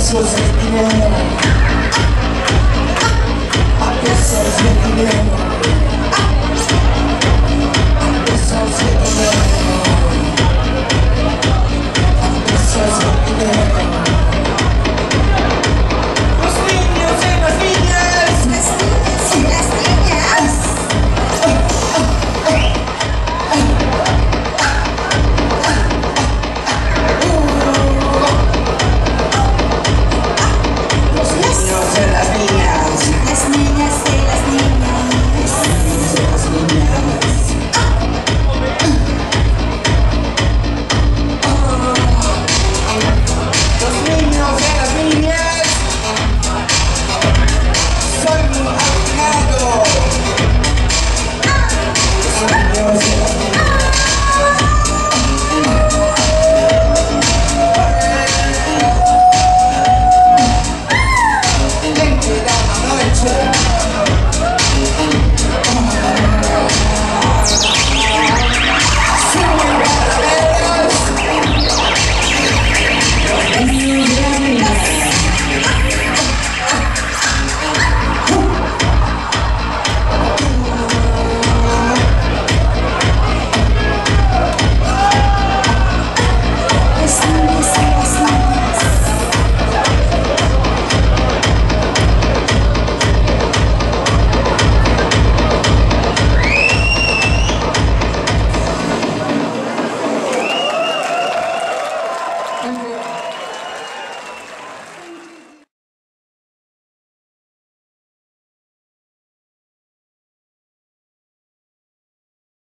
guess I in I guess I was looking in